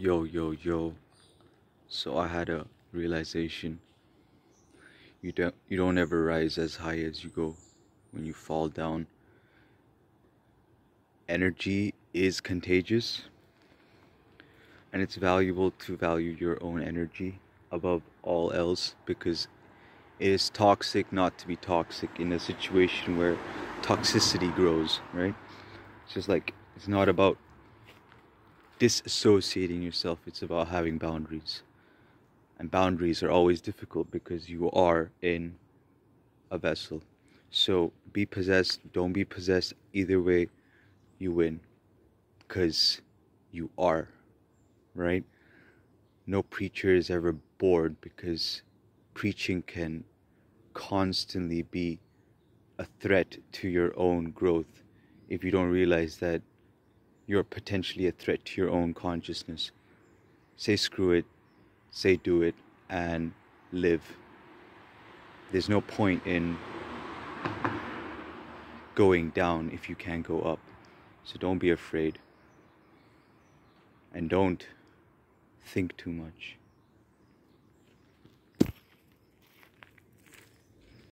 Yo, yo, yo. So I had a realization. You don't you don't ever rise as high as you go when you fall down. Energy is contagious. And it's valuable to value your own energy above all else because it is toxic not to be toxic in a situation where toxicity grows, right? It's just like it's not about disassociating yourself, it's about having boundaries. And boundaries are always difficult because you are in a vessel. So be possessed, don't be possessed. Either way, you win. Because you are, right? No preacher is ever bored because preaching can constantly be a threat to your own growth if you don't realize that you're potentially a threat to your own consciousness. Say screw it, say do it, and live. There's no point in going down if you can't go up. So don't be afraid. And don't think too much.